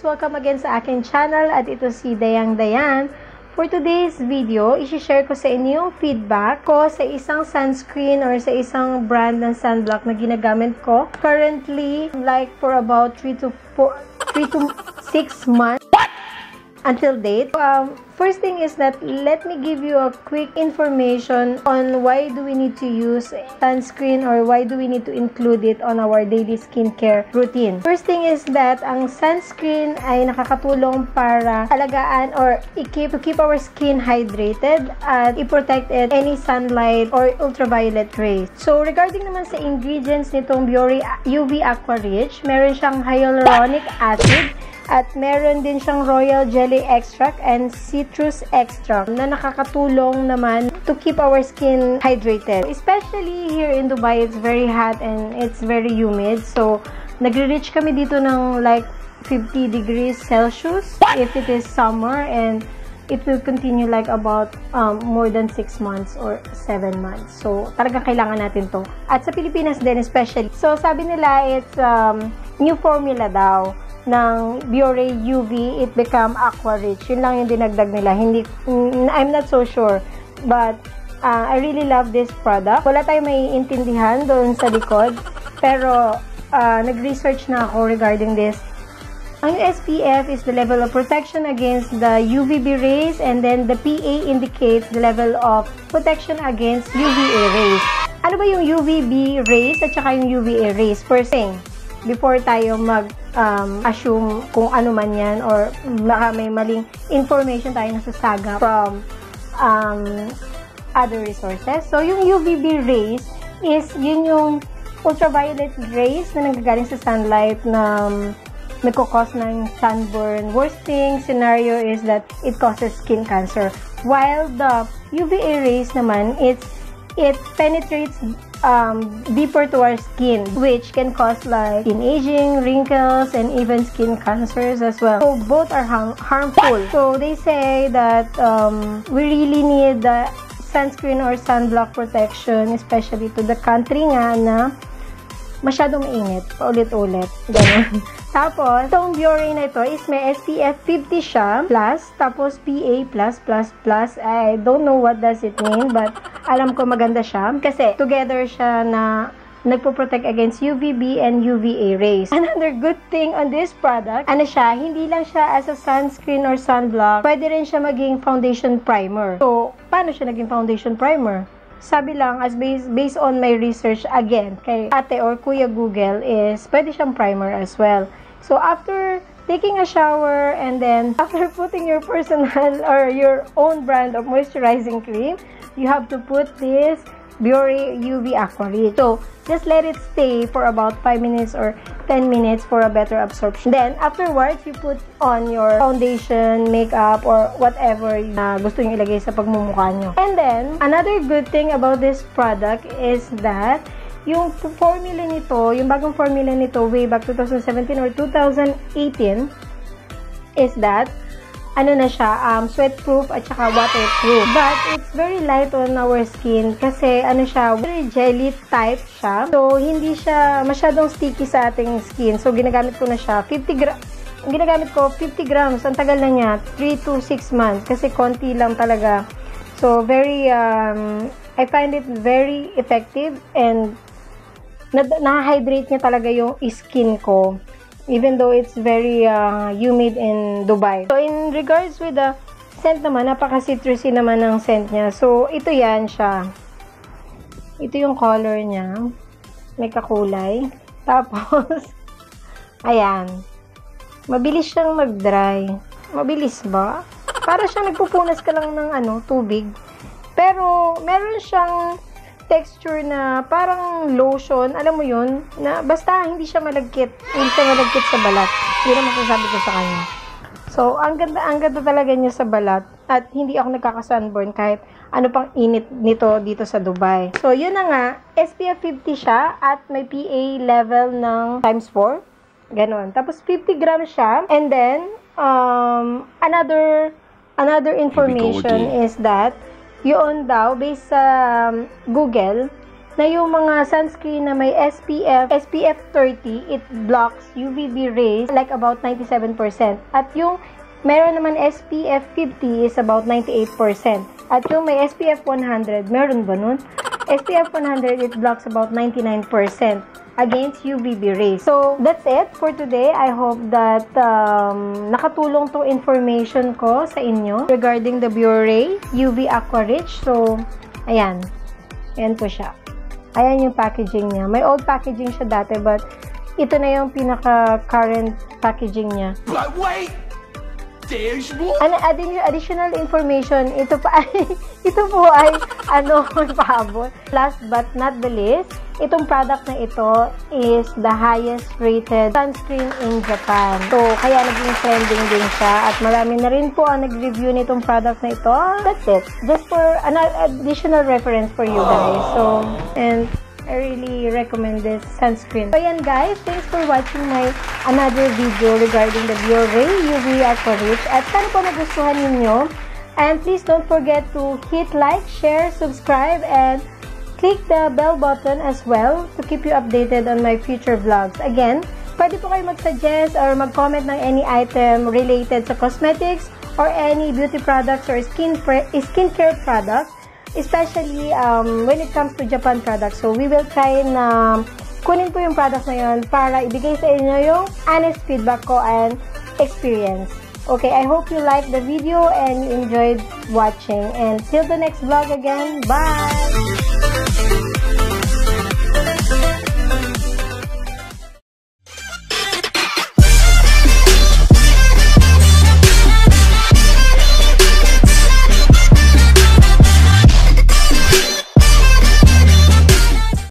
Welcome again sa aking channel at ito si Dayang Dayan. For today's video, isi-share ko sa inyo yung feedback ko sa isang sunscreen or sa isang brand ng sunblock na ginagamit ko. Currently, like for about 3 to 4, 3 to 6 months. Until date. Um, first thing is that let me give you a quick information on why do we need to use sunscreen or why do we need to include it on our daily skincare routine. First thing is that ang sunscreen ay nakakatulong para alagaan or i-keep, to keep our skin hydrated at i-protect it any sunlight or ultraviolet rays. So regarding naman sa ingredients nitong Biore UV Aqua Rich, meron siyang hyaluronic acid at meron din siyang royal jelly extract and citrus extract na nakakatulong naman to keep our skin hydrated. Especially here in Dubai, it's very hot and it's very humid. So, nagre-reach kami dito ng like 50 degrees Celsius if it is summer and it will continue like about um, more than 6 months or 7 months. So, talagang kailangan natin to. At sa Pilipinas din especially. So, sabi nila it's um, new formula daw ng Biore UV, it become Aqua Rich. Yun lang yung dinagdag nila. Hindi, mm, I'm not so sure. But, uh, I really love this product. Wala tayong may intindihan doon sa likod. Pero, uh, nag-research na ako regarding this. Ang SPF is the level of protection against the UVB rays and then the PA indicates the level of protection against UVA rays. Ano ba yung UVB rays at saka yung UVA rays? First thing, before tayo mag um, kung ano man yan or baka may maling information tayo nasasaga from um, other resources. So, yung UVB rays is yun yung ultraviolet rays na nanggagaling sa sunlight na um, nagkakos ng sunburn. Worst thing scenario is that it causes skin cancer. While the UVA rays naman, it's it penetrates um, deeper to our skin, which can cause like skin aging, wrinkles, and even skin cancers as well. So both are harm harmful. So they say that um, we really need the sunscreen or sunblock protection, especially to the country nga na masyadong mainit, paulit-ulit. Ganun. Tapos, itong Biore na ito is may SPF 50 siya, plus, tapos PA++++. I don't know what does it mean, but alam ko maganda siya. Kasi, together siya na nagpo-protect against UVB and UVA rays. Another good thing on this product, ano siya, hindi lang siya as a sunscreen or sunblock, pwede rin siya maging foundation primer. So, paano siya naging foundation primer? Sabi lang, as based, based on my research again, kay ate or kuya Google, is pwede siyang primer as well. So, after taking a shower and then after putting your personal or your own brand of moisturizing cream, you have to put this Biore UV Aqua Rich. So, just let it stay for about 5 minutes or 10 minutes for a better absorption. Then, afterwards, you put on your foundation, makeup, or whatever na gusto nyo ilagay sa pagmumukha nyo. And then, another good thing about this product is that yung formula nito, yung bagong formula nito way back 2017 or 2018 is that ano na siya, um, sweat-proof at saka waterproof. But it's very light on our skin kasi ano siya, very jelly type siya. So, hindi siya masyadong sticky sa ating skin. So, ginagamit ko na siya. 50 grams. Ginagamit ko 50 grams. Ang tagal na niya. 3 to 6 months. Kasi konti lang talaga. So, very, um, I find it very effective and na-hydrate niya talaga yung skin ko even though it's very uh, humid in Dubai. So, in regards with the scent naman, napaka-citrusy naman ng scent niya. So, ito yan siya. Ito yung color niya. May kakulay. Tapos, ayan. Mabilis siyang mag-dry. Mabilis ba? Para siya nagpupunas ka lang ng ano, tubig. Pero, meron siyang texture na parang lotion, alam mo yun, na basta hindi siya malagkit, hindi siya malagkit sa balat. Yun ang masasabi ko sa kanya. So, ang ganda, ang ganda talaga niya sa balat at hindi ako nagkaka-sunburn kahit ano pang init nito dito sa Dubai. So, yun na nga, SPF 50 siya at may PA level ng times 4. Ganon. Tapos, 50 grams siya. And then, um, another, another information is that yun daw, based sa um, Google, na yung mga sunscreen na may SPF, SPF 30, it blocks UVB rays like about 97%. At yung meron naman SPF 50 is about 98%. At yung may SPF 100, meron ba nun? SPF 100, it blocks about 99% against UVB rays. So, that's it for today. I hope that um, nakatulong to information ko sa inyo regarding the Biore UV Aqua Rich. So, ayan. Ayan po siya. Ayan yung packaging niya. May old packaging siya dati but ito na yung pinaka-current packaging niya. But wait! There's more! Ano, addi- additional information, ito pa ay, ito po ay, ano, pahabol. Last but not the least, itong product na ito is the highest rated sunscreen in Japan. So, kaya naging trending din siya at marami na rin po ang nag-review nitong product na ito. That's it. Just for an additional reference for you guys. So, and I really recommend this sunscreen. So, ayan guys. Thanks for watching my another video regarding the Biore UV Aqua Rich. At sana po nagustuhan ninyo. And please don't forget to hit like, share, subscribe, and click the bell button as well to keep you updated on my future vlogs. Again, pwede po kayo mag-suggest or mag-comment ng any item related sa cosmetics or any beauty products or skin skincare products especially um, when it comes to Japan products. So, we will try na kunin po yung product na yun para ibigay sa inyo yung honest feedback ko and experience. Okay, I hope you liked the video and you enjoyed watching. And till the next vlog again, bye! Thank you.